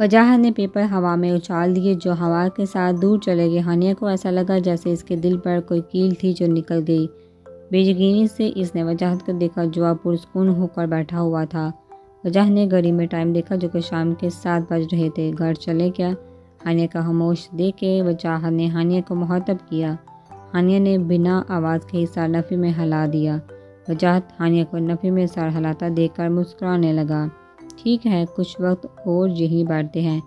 वजाहत ने पेपर हवा में उछाल दिए, जो हवा के साथ दूर चले गए। हानिया को ऐसा लगा जैसे इसके दिल पर कोई कील थी जो निकल गई। बेजगीनी से इसने वजाहत को देखा जो अब पुरस्कून होकर बैठा हुआ था। वजह ने घड़ी में टाइम देखा, जो कि शाम के सात बज रहे थे। घर चले क्या हानिया का खामोश दे के वजाह ने हानिया को मुहतब किया। हानिया ने बिना आवाज़ के सर नफ़ी में हिला दिया। वजाहत हानिया को नफ़ी में सर हिलाता देखकर मुस्कुराने लगा। ठीक है, कुछ वक्त और यही बैठते हैं।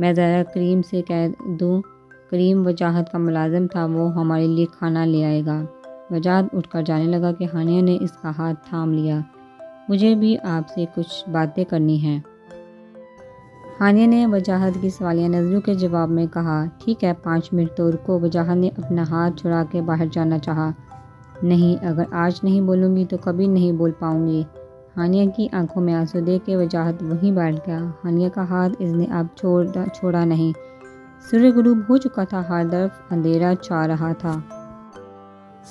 मैं ज़रा करीम से कह दूँ, करीम वजाहत का मुलाजम था, वो हमारे लिए खाना ले आएगा। वजाहत उठकर जाने लगा कि हानिया ने इसका हाथ थाम लिया। मुझे भी आपसे कुछ बातें करनी हैं। हानिया ने वजाहत की सवालिया नज़रों के जवाब में कहा, ठीक है, पाँच मिनट तो रुको। वजाहत ने अपना हाथ छुड़ा के बाहर जाना चाहा। नहीं, अगर आज नहीं बोलूँगी तो कभी नहीं बोल पाऊँगी। हानिया की आँखों में आँसू देख के वजाहत वहीं बैठ गया। हानिया का हाथ इसने अब छोड़ छोड़ा नहीं। सूर्य गुरूब हो चुका था, हर तरफ़ अंधेरा छा रहा था।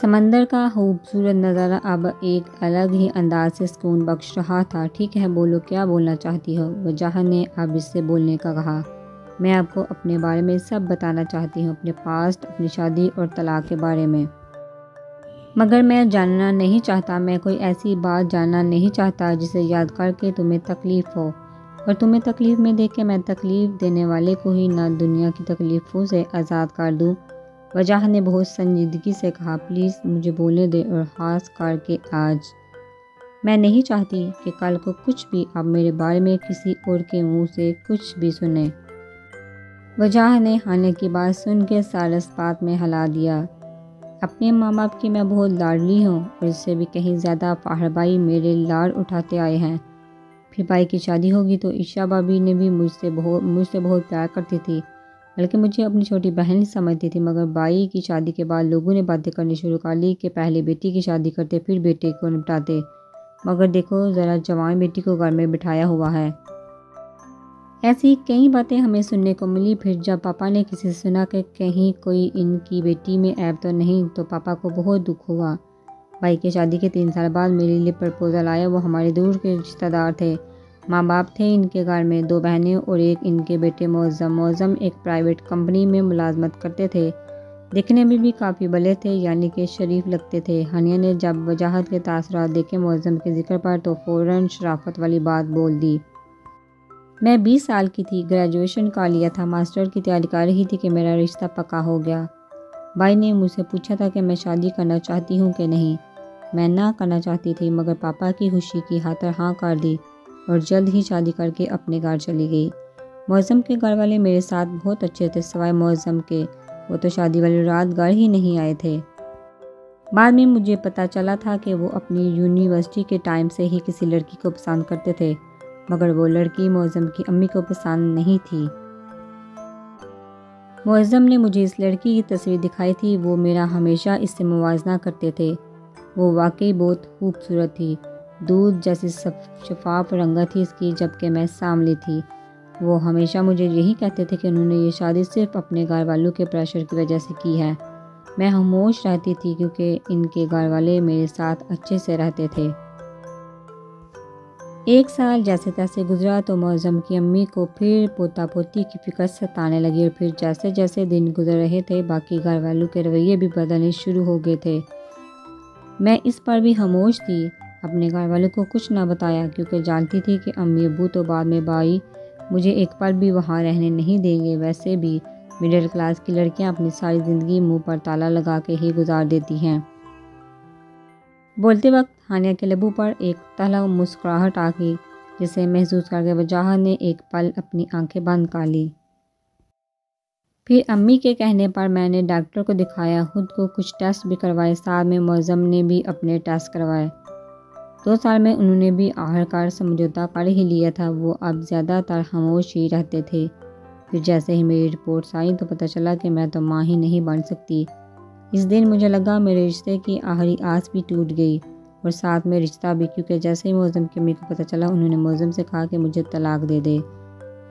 समंदर का खूबसूरत नज़ारा अब एक अलग ही अंदाज से सुकून बख्श रहा था। ठीक है, बोलो, क्या बोलना चाहती हो? वजाह ने अब इससे बोलने का कहा। मैं आपको अपने बारे में सब बताना चाहती हूँ, अपने पास्ट, अपनी शादी और तलाक के बारे में। मगर मैं जानना नहीं चाहता, मैं कोई ऐसी बात जानना नहीं चाहता जिसे याद करके तुम्हें तकलीफ़ हो। और तुम्हें तकलीफ़ में देख के मैं तकलीफ़ देने वाले को ही ना दुनिया की तकलीफ़ों से आज़ाद कर दूँ। वजह ने बहुत संजीदगी से कहा, प्लीज़ मुझे बोलने दे और ख़ास करके आज। मैं नहीं चाहती कि कल को कुछ भी आप मेरे बारे में किसी और के मुँह से कुछ भी सुने। वजह ने हाने की बात सुन के सारस बात में हिला दिया। अपने माँ बाप की मैं बहुत लाडली हूँ और इससे भी कहीं ज़्यादा फाहर भाई मेरे लाड़ उठाते आए हैं। फिर भाई की शादी होगी तो ईशा भाभी ने भी मुझसे बहुत मुझसे बहुत प्यार करती थी। बल्कि मुझे अपनी छोटी बहन समझती थी, मगर भाई की शादी के बाद लोगों ने बातें करनी शुरू कर ली कि पहले बेटी की शादी करते, फिर बेटे को निपटाते। मगर देखो, ज़रा जवान बेटी को घर में बिठाया हुआ है। ऐसी कई बातें हमें सुनने को मिली, फिर जब पापा ने किसी से सुना कि कहीं कोई इनकी बेटी में ऐब तो नहीं तो पापा को बहुत दुख हुआ। भाई की शादी के तीन साल बाद मेरे लिए प्रपोज़ल आया। वो हमारे दूर के रिश्तेदार थे। माँ बाप थे इनके घर में। दो बहनें और एक इनके बेटे मौज़म मौज़म एक प्राइवेट कंपनी में मुलाजमत करते थे। दिखने में भी काफ़ी बले थे, यानी कि शरीफ लगते थे। हनिया ने जब वजाहत के तासरात देखे मौज़म के ज़िक्र पर तो फ़ौर शराफत वाली बात बोल दी। मैं बीस साल की थी ग्रेजुएशन कर लिया था मास्टर की तैयारी कर रही थी कि मेरा रिश्ता पक्का हो गया। भाई ने मुझसे पूछा था कि मैं शादी करना चाहती हूँ कि नहीं। मैं ना करना चाहती थी, मगर पापा की खुशी की हाथर हाँ कर दी और जल्द ही शादी करके अपने घर चली गई। मौज़म के घर वाले मेरे साथ बहुत अच्छे थे सवाए मौज़म के। वो तो शादी वाली रात घर ही नहीं आए थे। बाद में मुझे पता चला था कि वो अपनी यूनिवर्सिटी के टाइम से ही किसी लड़की को पसंद करते थे। मगर वो लड़की मौज़म की अम्मी को पसंद नहीं थी। मौज़म ने मुझे इस लड़की की तस्वीर दिखाई थी, वो मेरा हमेशा इससे मुवजना करते थे। वो वाकई बहुत खूबसूरत थी, दूध जैसी शफाफ रंगत थी इसकी जबकि मैं सामली थी। वो हमेशा मुझे यही कहते थे कि उन्होंने ये शादी सिर्फ़ अपने घर वालों के प्रेशर की वजह से की है। मैं खामोश रहती थी क्योंकि इनके घर वाले मेरे साथ अच्छे से रहते थे। एक साल जैसे तैसे गुजरा तो मौज़म की अम्मी को फिर पोता पोती की फ़िक्र सताने लगी और फिर जैसे जैसे दिन गुजर रहे थे। बाकी घर वालों के रवैये भी बदलने शुरू हो गए थे। मैं इस पर भी खामोश थी। अपने घर वालों को कुछ ना बताया, क्योंकि जानती थी कि अम्मी अबू तो बाद में भाई, मुझे एक पल भी वहाँ रहने नहीं देंगे। वैसे भी मिडिल क्लास की लड़कियाँ अपनी सारी ज़िंदगी मुँह पर ताला लगा के ही गुजार देती हैं। बोलते वक्त हानिया के लबू पर एक तला मुस्कुराहट आ गई, जिसे महसूस करके वजाह ने एक पल अपनी आँखें बंद कर ली। फिर अम्मी के कहने पर मैंने डॉक्टर को दिखाया, खुद को कुछ टेस्ट भी करवाए साथ में मौज़म ने भी अपने टेस्ट करवाए। दो साल में उन्होंने भी आखिरकार समझौता कर ही लिया था, वो अब ज़्यादातर खामोश ही रहते थे। फिर जैसे ही मेरी रिपोर्ट्स आई तो पता चला कि मैं तो माँ ही नहीं बन सकती। इस दिन मुझे लगा मेरे रिश्ते की आखिरी आस भी टूट गई। और साथ में रिश्ता भी, क्योंकि जैसे ही मौज़म की अम्मी को पता चला, उन्होंने मौज़म से कहा कि मुझे तलाक दे दे।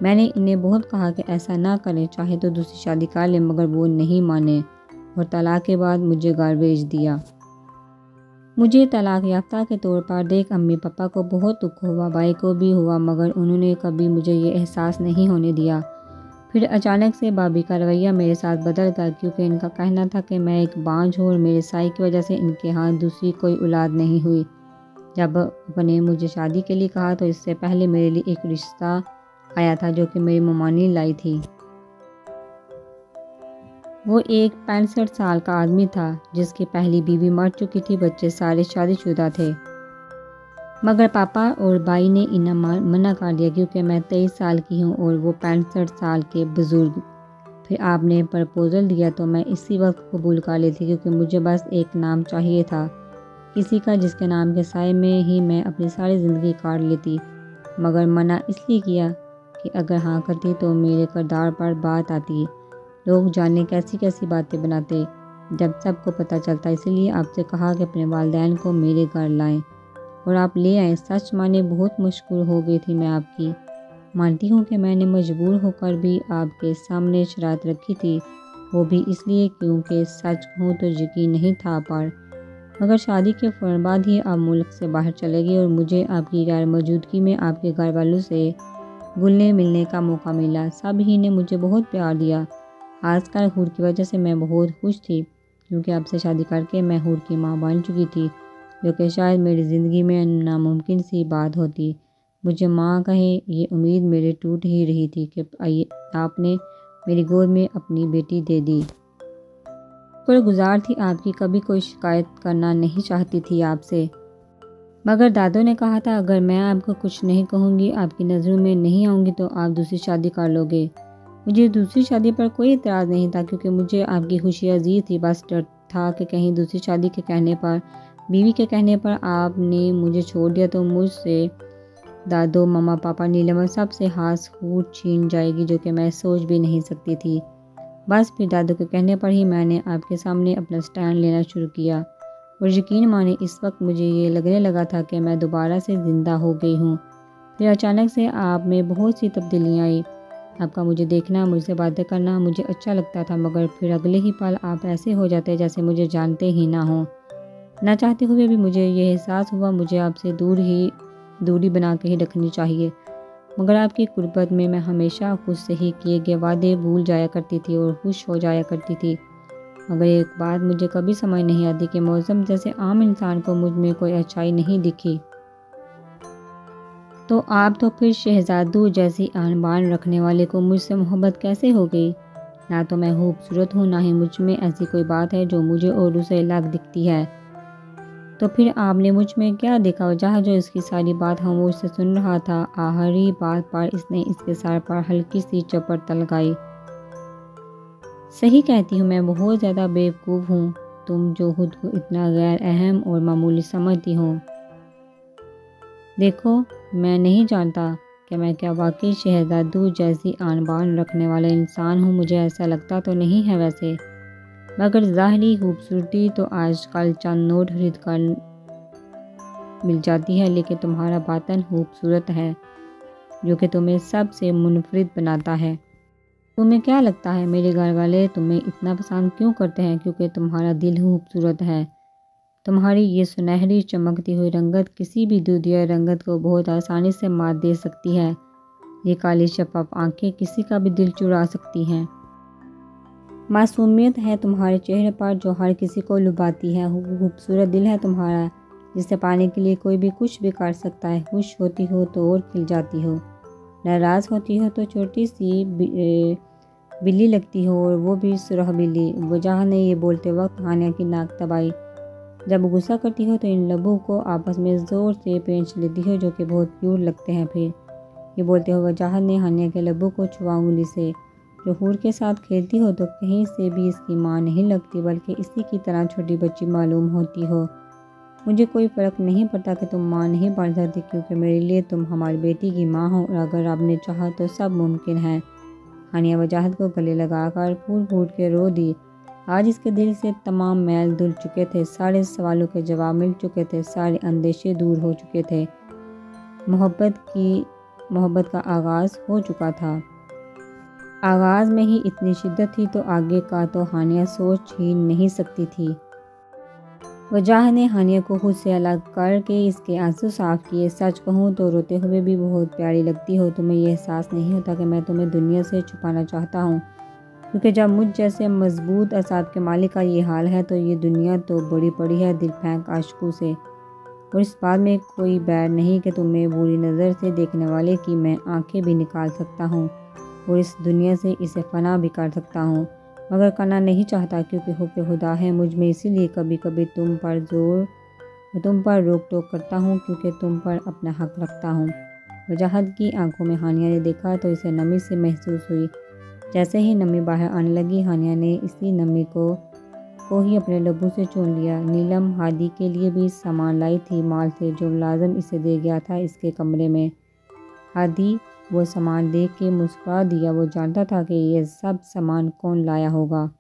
मैंने इन्हें बहुत कहा कि ऐसा ना करें, चाहे तो दूसरी शादी कर लें, मगर वो नहीं माने और तलाक के बाद मुझे घर भेज दिया। मुझे तलाक याफ्ता के तौर पर देख अम्मी पापा को बहुत दुख हुआ, भाई को भी हुआ, मगर उन्होंने कभी मुझे ये एहसास नहीं होने दिया। फिर अचानक से भाभी का रवैया मेरे साथ बदल गया, क्योंकि इनका कहना था कि मैं एक बांझ हूँ और मेरे साई की वजह से इनके यहाँ दूसरी कोई औलाद नहीं हुई। जब अपने मुझे शादी के लिए कहा तो इससे पहले मेरे लिए एक रिश्ता आया था जो कि मेरी ममानी लाई थी। वो एक पैंसठ साल का आदमी था, जिसकी पहली बीवी मर चुकी थी, बच्चे सारे शादीशुदा थे। मगर पापा और भाई ने इन्हें मना कर दिया क्योंकि मैं तेईस साल की हूँ और वो पैंसठ साल के बुज़ुर्ग। फिर आपने प्रपोज़ल दिया तो मैं इसी वक्त कबूल कर ली थी क्योंकि मुझे बस एक नाम चाहिए था। किसी का जिसके नाम के साय में ही मैं अपनी सारी ज़िंदगी काट लेती, मगर मना इसलिए किया कि अगर हाँ करती तो मेरे करदार पर बात आती। लोग जाने कैसी कैसी बातें बनाते, जब सबको पता चलता, इसलिए आपसे कहा कि अपने वालदेन को मेरे घर लाएँ। और आप ले आए। सच माने बहुत मुश्किल हो गई थी मैं आपकी। मानती हूँ कि मैंने मजबूर होकर भी आपके सामने शरात रखी थी। वो भी इसलिए क्योंकि सच कहूँ तो यकीन नहीं था पर। मगर शादी के फ़ौर बाद ही आप मुल्क से बाहर चले गए और मुझे आपकी गैर मौजूदगी में आपके घर वालों से घुलने मिलने का मौका मिला। सब ही ने मुझे बहुत प्यार दिया। आजकल हूर की वजह से मैं बहुत खुश थी। क्योंकि आपसे शादी करके मैं हूर की माँ बन चुकी थी। जो कि शायद मेरी ज़िंदगी में नामुमकिन सी बात होती। मुझे माँ कहे, ये उम्मीद मेरे टूट ही रही थी कि आपने मेरी गोद में अपनी बेटी दे दी। पर गुजार थी आपकी, कभी कोई शिकायत करना नहीं चाहती थी आपसे। मगर दादो ने कहा था, अगर मैं आपको कुछ नहीं कहूँगी, आपकी नज़रों में नहीं आऊँगी तो आप दूसरी शादी कर लोगे। मुझे दूसरी शादी पर कोई इतराज़ नहीं था, क्योंकि मुझे आपकी खुशी अज़ीज़ थी। बस डर था कि कहीं दूसरी शादी के कहने पर बीवी के कहने पर आपने मुझे छोड़ दिया तो मुझसे दादो मम्मा पापा नीलम सबसे हाथ फूट छीन जाएगी जो कि मैं सोच भी नहीं सकती थी। बस फिर दादू के कहने पर ही मैंने आपके सामने अपना स्टैंड लेना शुरू किया और यकीन माने इस वक्त मुझे ये लगने लगा था कि मैं दोबारा से ज़िंदा हो गई हूँ। फिर अचानक से आप में बहुत सी तब्दीलियाँ आई। आपका मुझे देखना, मुझसे बातें करना मुझे अच्छा लगता था, मगर फिर अगले ही पल आप ऐसे हो जाते जैसे मुझे जानते ही ना हो। ना चाहते हुए भी मुझे ये एहसास हुआ, मुझे आपसे दूर ही, दूरी बना के ही रखनी चाहिए। मगर आपकी गुर्बत में मैं हमेशा खुद से ही किए गए वादे भूल जाया करती थी और खुश हो जाया करती थी। मगर एक बात मुझे कभी समझ नहीं आती कि मौसम जैसे आम इंसान को मुझमें कोई अच्छाई नहीं दिखी। तो आप तो फिर शहजादू जैसी आन बान रखने वाले को मुझसे मोहब्बत कैसे हो गई? ना तो मैं खूबसूरत हूँ, ना ही मुझमें ऐसी कोई बात है जो मुझे और उसे अलग दिखती है। तो फिर आपने मुझमें क्या देखा? जहाँ जो इसकी सारी बात हम मुझसे सुन रहा था, आहरी बात पर इसने इसके सार पर हल्की सी चपट तलगाई। सही कहती हूँ, मैं बहुत ज़्यादा बेवकूफ़ हूँ। तुम जो खुद को इतना गैर अहम और मामूली समझती हो। देखो, मैं नहीं जानता कि मैं क्या वाकई शहजादू जैसी आन बान रखने वाला इंसान हूँ। मुझे ऐसा लगता तो नहीं है वैसे। मगर ज़ाहरी खूबसूरती तो आजकल चंद नोट खरीद कर मिल जाती है, लेकिन तुम्हारा बातन खूबसूरत है, जो कि तुम्हें सबसे मुनफरद बनाता है। तुम्हें क्या लगता है, मेरे घर वाले तुम्हें इतना पसंद क्यों करते हैं? क्योंकि तुम्हारा दिल खूबसूरत है। तुम्हारी ये सुनहरी चमकती हुई रंगत किसी भी दूधिया रंगत को बहुत आसानी से मात दे सकती है। ये काली शफाफ आँखें किसी का भी दिल चुरा सकती हैं। मासूमियत है तुम्हारे चेहरे पर जो हर किसी को लुभाती है। खूबसूरत दिल है तुम्हारा, जिसे पाने के लिए कोई भी कुछ भी कर सकता है। खुश होती हो तो और खिल जाती हो। नाराज़ होती हो तो छोटी सी बिल्ली लगती हो और वो भी सुरह बिल्ली। वजह ने ये बोलते वक्त हानिया की नाक तबाई जब गुस्सा करती हो तो इन लबों को आपस में ज़ोर से पेंच लेती हो, जो कि बहुत क्यूट लगते हैं फिर। ये बोलते हुए वजह ने हानिया के लबों को छुआ उंगली से। जो हूर के साथ खेलती हो तो कहीं से भी इसकी माँ नहीं लगती, बल्कि इसी की तरह छोटी बच्ची मालूम होती हो। मुझे कोई फ़र्क नहीं पड़ता कि तुम माँ नहीं पढ़ सकती, क्योंकि मेरे लिए तुम हमारी बेटी की माँ हो, और अगर आपने चाहा तो सब मुमकिन है। हानिया वजाहत को गले लगाकर फूट फूट के रो दी। आज इसके दिल से तमाम मैल धुल चुके थे, सारे सवालों के जवाब मिल चुके थे, सारे अंदेशे दूर हो चुके थे। मोहब्बत की, मोहब्बत का आगाज़ हो चुका था। आगाज़ में ही इतनी शिद्दत थी तो आगे का तो हानिया सोच ही नहीं सकती थी। वजाह ने हानिया को खुद से अलग करके इसके आँसू साफ़ किए। सच कहूँ तो रोते हुए भी बहुत प्यारी लगती हो। तुम्हें यह एहसास नहीं होता कि मैं तुम्हें दुनिया से छुपाना चाहता हूँ। क्योंकि जब मुझ जैसे मज़बूत असाब के मालिक का ये हाल है तो ये दुनिया तो बड़ी पड़ी है दिल फेंक आशकू से। और इस बात में कोई बैर नहीं कि तुम्हें बुरी नज़र से देखने वाले की मैं आँखें भी निकाल सकता हूँ। और इस दुनिया से इसे फना भी कर सकता हूँ। मगर करना नहीं चाहता क्योंकि हुक्म खुदा है मुझमें, इसीलिए कभी कभी तुम पर ज़ोर, तुम पर रोक टोक करता हूँ क्योंकि तुम पर अपना हक रखता हूँ। वजाहत की आँखों में हानिया ने देखा तो इसे नमी से महसूस हुई। जैसे ही नमी बाहर आने लगी, हानिया ने इसी नमी को को ही अपने लबू से चुन लिया। नीलम हादी के लिए भी सामान लाई थी, माल थे जो मुलाजम इसे दे गया था इसके कमरे में। हादी वो सामान देख के मुस्कुरा दिया। वो जानता था कि ये सब सामान कौन लाया होगा।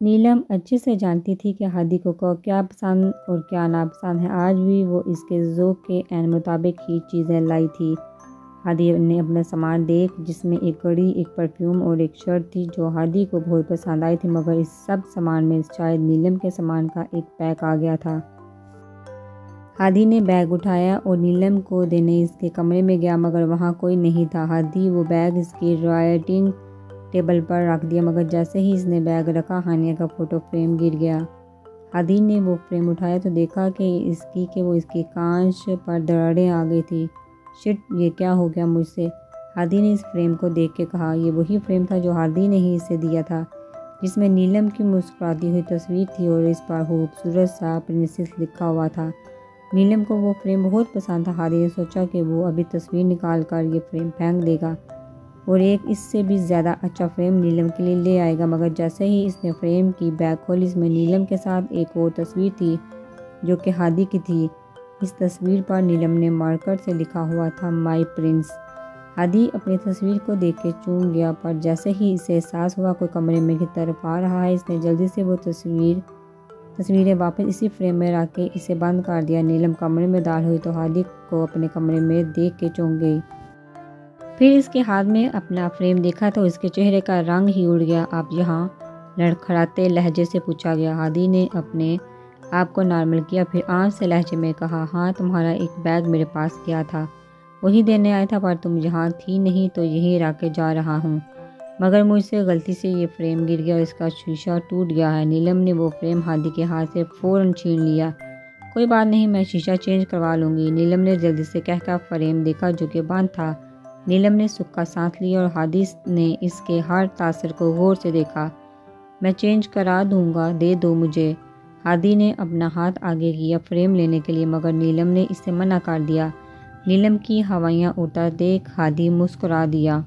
नीलम अच्छे से जानती थी कि हादी को क्या पसंद और क्या नापसंद है। आज भी वो इसके ज़ोक के एन मुताबिक ही चीज़ें लाई थी। हादी ने अपना सामान देख, जिसमें एक घड़ी एक परफ्यूम और एक शर्ट थी जो हादी को बहुत पसंद आई थी, मगर इस सब सामान में शायद नीलम के सामान का एक पैक आ गया था। हादी ने बैग उठाया और नीलम को देने इसके कमरे में गया, मगर वहाँ कोई नहीं था। हादी वो बैग इसकी राइटिंग टेबल पर रख दिया, मगर जैसे ही इसने बैग रखा, हानिया का फ़ोटो फ्रेम गिर गया। हादी ने वो फ्रेम उठाया तो देखा कि इसकी, कि वो इसकी कांच पर दरारें आ गई थी। शिट, ये क्या हो गया मुझसे? हादी ने इस फ्रेम को देख के कहा। यह वही फ्रेम था जो हादी ने ही इसे दिया था, जिसमें नीलम की मुस्कुराती हुई तस्वीर थी और इस पर खूबसूरत सा प्रिंसेस लिखा हुआ था। नीलम को वो फ्रेम बहुत पसंद था। हादी ने सोचा कि वो अभी तस्वीर निकाल कर ये फ्रेम फेंक देगा और एक इससे भी ज़्यादा अच्छा फ्रेम नीलम के लिए ले आएगा। मगर जैसे ही इसने फ्रेम की बैग खोली, इसमें नीलम के साथ एक और तस्वीर थी जो कि हादी की थी। इस तस्वीर पर नीलम ने मार्कर से लिखा हुआ था माई प्रिंस हादी अपनी तस्वीर को देख के चूम गया, पर जैसे ही इसे एहसास हुआ, कोई कमरे में की तरफ़ आ रहा है। इसने जल्दी से वो तस्वीर तस्वीरें वापस इसी फ्रेम में रख के इसे बंद कर दिया। नीलम कमरे में दाल हुई तो हादी को अपने कमरे में देख के चौंक गई। फिर इसके हाथ में अपना फ्रेम देखा तो इसके चेहरे का रंग ही उड़ गया। आप यहाँ लड़खड़ाते लहजे से पूछा गया। हादी ने अपने आप को नॉर्मल किया, फिर आँच से लहजे में कहा हाँ तुम्हारा एक बैग मेरे पास गया था। वही देने आया था, पर तुम यहाँ थी नहीं तो यही रख के जा रहा हूँ। मगर मुझसे गलती से ये फ्रेम गिर गया और इसका शीशा टूट गया है। नीलम ने वो फ्रेम हादी के हाथ से फ़ौरन छीन लिया। कोई बात नहीं, मैं शीशा चेंज करवा लूँगी। नीलम ने जल्दी से कहकर फ्रेम देखा जो कि बंद था। नीलम ने सुक्का सांस लिया और हादी ने इसके हर तासर को गौर से देखा। मैं चेंज करा दूँगा, दे दो मुझे। हादी ने अपना हाथ आगे किया फ्रेम लेने के लिए, मगर नीलम ने इसे मना कर दिया। नीलम की हवाइयाँ उड़ता देख हादी मुस्कुरा दिया।